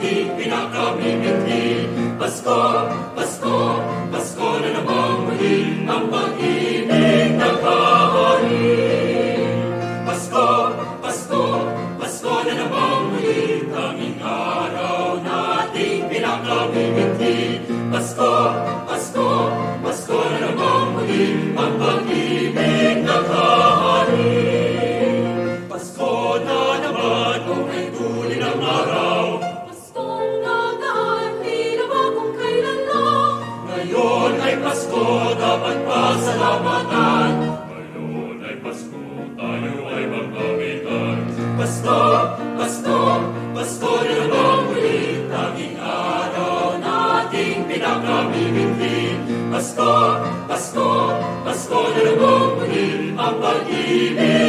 ating pinakamiminti. Pasko, Pasko, Pasko na namang muling ang pag-ibig ng kahari. Pasko, Pasko, Pasko na namang muling kaming araw na ating pinakamiminti. Pasko, Pasko, Pasko na namang muling ang pag-ibig pinakabibigli. Pasko, Pasko, Pasko na naman muli,